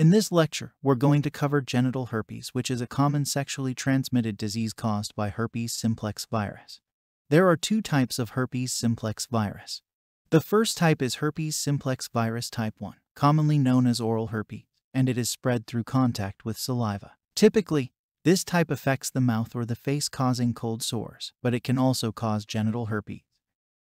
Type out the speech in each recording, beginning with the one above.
In this lecture, we're going to cover genital herpes, which is a common sexually transmitted disease caused by herpes simplex virus. There are two types of herpes simplex virus. The first type is herpes simplex virus type 1, commonly known as oral herpes, and it is spread through contact with saliva. Typically, this type affects the mouth or the face causing cold sores, but it can also cause genital herpes.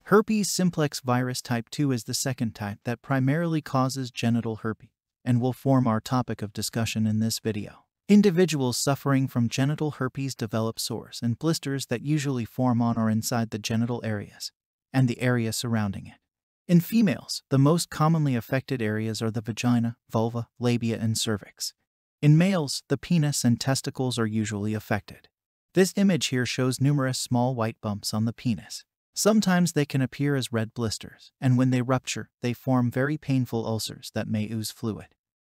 Herpes simplex virus type 2 is the second type that primarily causes genital herpes and will form our topic of discussion in this video. Individuals suffering from genital herpes develop sores and blisters that usually form on or inside the genital areas and the area surrounding it. In females, the most commonly affected areas are the vagina, vulva, labia, and cervix. In males, the penis and testicles are usually affected. This image here shows numerous small white bumps on the penis. Sometimes they can appear as red blisters, and when they rupture, they form very painful ulcers that may ooze fluid.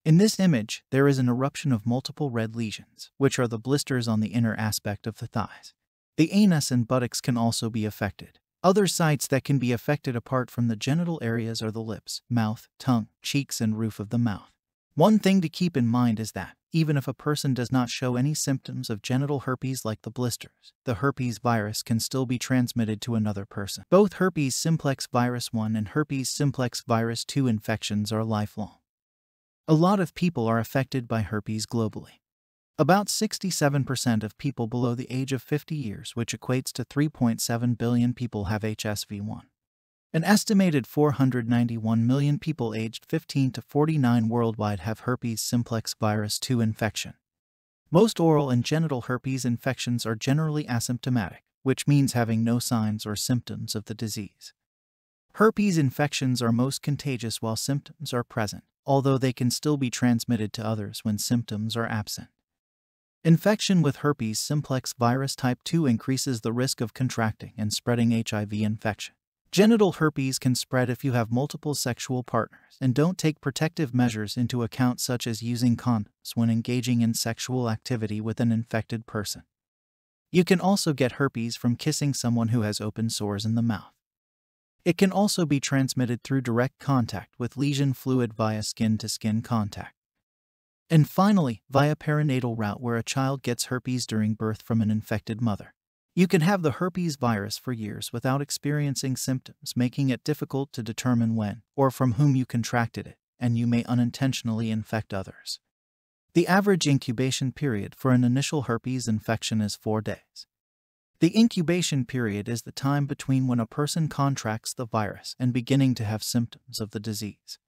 In this image, there is an eruption of multiple red lesions, which are the blisters on the inner aspect of the thighs. The anus and buttocks can also be affected. Other sites that can be affected apart from the genital areas are the lips, mouth, tongue, cheeks, and roof of the mouth. One thing to keep in mind is that, even if a person does not show any symptoms of genital herpes like the blisters, the herpes virus can still be transmitted to another person. Both herpes simplex virus 1 and herpes simplex virus 2 infections are lifelong. A lot of people are affected by herpes globally. About 67% of people below the age of 50 years, which equates to 3.7 billion people, have HSV1. An estimated 491 million people aged 15 to 49 worldwide have herpes simplex virus 2 infection. Most oral and genital herpes infections are generally asymptomatic, which means having no signs or symptoms of the disease. Herpes infections are most contagious while symptoms are present, although they can still be transmitted to others when symptoms are absent. Infection with herpes simplex virus type 2 increases the risk of contracting and spreading HIV infection. Genital herpes can spread if you have multiple sexual partners and don't take protective measures into account, such as using condoms when engaging in sexual activity with an infected person. You can also get herpes from kissing someone who has open sores in the mouth. It can also be transmitted through direct contact with lesion fluid via skin to skin contact. And finally, via perinatal route, where a child gets herpes during birth from an infected mother. You can have the herpes virus for years without experiencing symptoms, making it difficult to determine when or from whom you contracted it, and you may unintentionally infect others. The average incubation period for an initial herpes infection is four days. The incubation period is the time between when a person contracts the virus and beginning to have symptoms of the disease.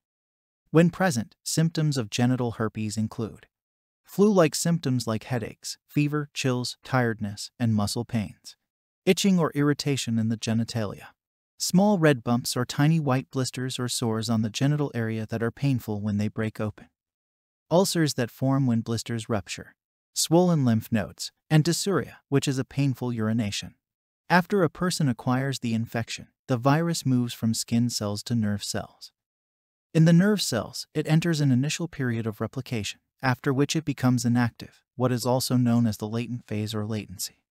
When present, symptoms of genital herpes include Flu-like symptoms like headaches, fever, chills, tiredness, and muscle pains. Itching or irritation in the genitalia. Small red bumps or tiny white blisters or sores on the genital area that are painful when they break open. Ulcers that form when blisters rupture. Swollen lymph nodes, and dysuria, which is a painful urination. After a person acquires the infection, the virus moves from skin cells to nerve cells. In the nerve cells, it enters an initial period of replication, after which it becomes inactive, what is also known as the latent phase or latency.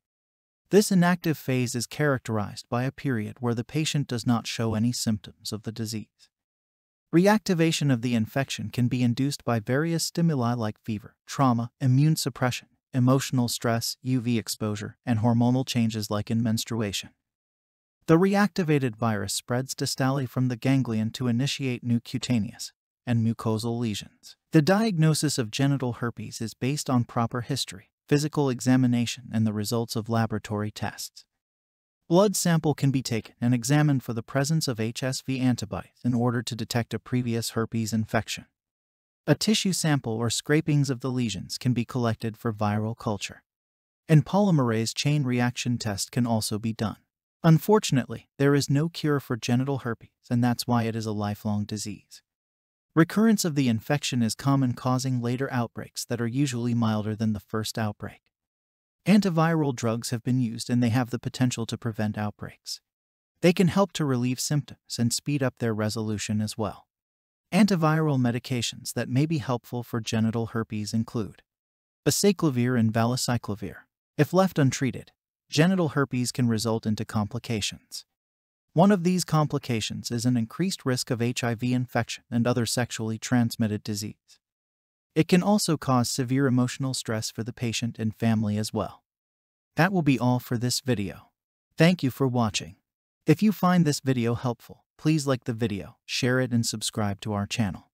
This inactive phase is characterized by a period where the patient does not show any symptoms of the disease. Reactivation of the infection can be induced by various stimuli like fever, trauma, immune suppression, emotional stress, UV exposure, and hormonal changes like in menstruation. The reactivated virus spreads distally from the ganglion to initiate new cutaneous, and mucosal lesions. The diagnosis of genital herpes is based on proper history, physical examination, and the results of laboratory tests. Blood sample can be taken and examined for the presence of HSV antibodies in order to detect a previous herpes infection. A tissue sample or scrapings of the lesions can be collected for viral culture. And polymerase chain reaction test can also be done. Unfortunately, there is no cure for genital herpes, and that's why it is a lifelong disease. Recurrence of the infection is common causing later outbreaks that are usually milder than the first outbreak. Antiviral drugs have been used and they have the potential to prevent outbreaks. They can help to relieve symptoms and speed up their resolution as well. Antiviral medications that may be helpful for genital herpes include acyclovir and valacyclovir. If left untreated, genital herpes can result into complications. One of these complications is an increased risk of HIV infection and other sexually transmitted disease. It can also cause severe emotional stress for the patient and family as well. That will be all for this video. Thank you for watching. If you find this video helpful, please like the video, share it and subscribe to our channel.